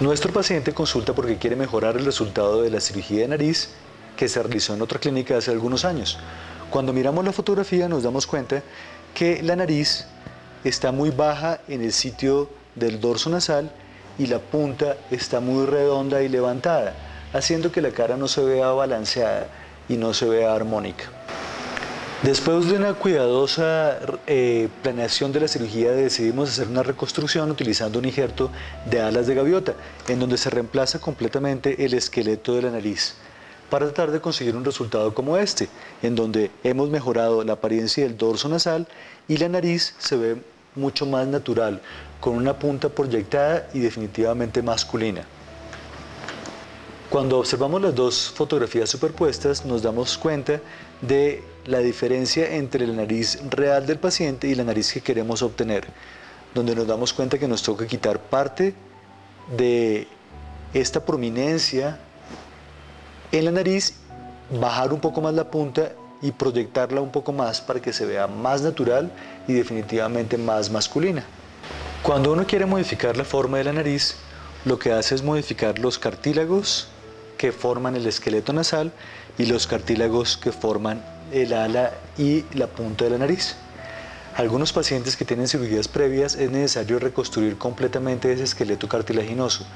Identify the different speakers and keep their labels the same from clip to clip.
Speaker 1: Nuestro paciente consulta porque quiere mejorar el resultado de la cirugía de nariz que se realizó en otra clínica hace algunos años. Cuando miramos la fotografía nos damos cuenta que la nariz está muy baja en el sitio del dorso nasal y la punta está muy redonda y levantada, haciendo que la cara no se vea balanceada y no se vea armónica. Después de una cuidadosa eh, planeación de la cirugía decidimos hacer una reconstrucción utilizando un injerto de alas de gaviota, en donde se reemplaza completamente el esqueleto de la nariz, para tratar de conseguir un resultado como este, en donde hemos mejorado la apariencia del dorso nasal y la nariz se ve mucho más natural, con una punta proyectada y definitivamente masculina. Cuando observamos las dos fotografías superpuestas nos damos cuenta de la diferencia entre la nariz real del paciente y la nariz que queremos obtener, donde nos damos cuenta que nos toca quitar parte de esta prominencia en la nariz, bajar un poco más la punta y proyectarla un poco más para que se vea más natural y definitivamente más masculina. Cuando uno quiere modificar la forma de la nariz, lo que hace es modificar los cartílagos que forman el esqueleto nasal y los cartílagos que forman el ala y la punta de la nariz. Algunos pacientes que tienen cirugías previas es necesario reconstruir completamente ese esqueleto cartilaginoso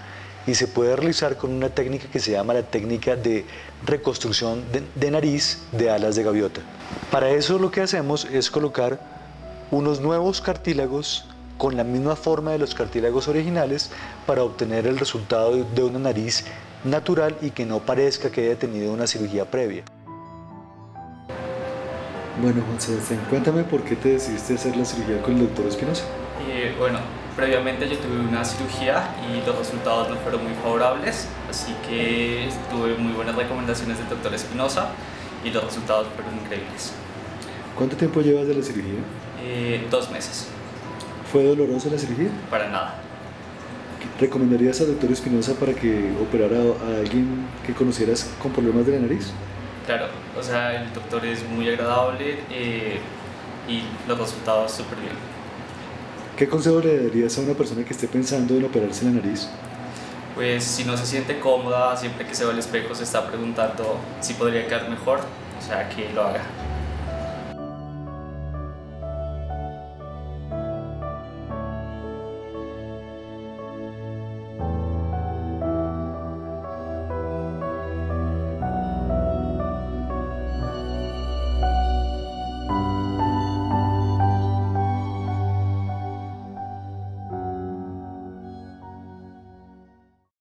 Speaker 1: y se puede realizar con una técnica que se llama la técnica de reconstrucción de, de, nariz de alas de gaviota. Para eso lo que hacemos es colocar unos nuevos cartílagos con la misma forma de los cartílagos originales para obtener el resultado de una nariz natural y que no parezca que haya tenido una cirugía previa.
Speaker 2: Bueno, Juan Sebastián, cuéntame por qué te decidiste hacer la cirugía con el doctor Espinosa.
Speaker 3: Eh, bueno, previamente yo tuve una cirugía y los resultados no fueron muy favorables, así que tuve muy buenas recomendaciones del doctor Espinosa y los resultados fueron increíbles.
Speaker 2: ¿Cuánto tiempo llevas de la cirugía?
Speaker 3: Eh, dos meses.
Speaker 2: ¿Fue dolorosa la cirugía?
Speaker 3: Para nada.
Speaker 2: ¿Recomendarías al doctor Espinosa para que operara a alguien que conocieras con problemas de la nariz?
Speaker 3: Claro, o sea, el doctor es muy agradable eh, y los resultados súper bien.
Speaker 2: ¿Qué consejo le darías a una persona que esté pensando en operarse la nariz?
Speaker 3: Pues si no se siente cómoda, siempre que se va al espejo se está preguntando si podría quedar mejor, o sea, que lo haga.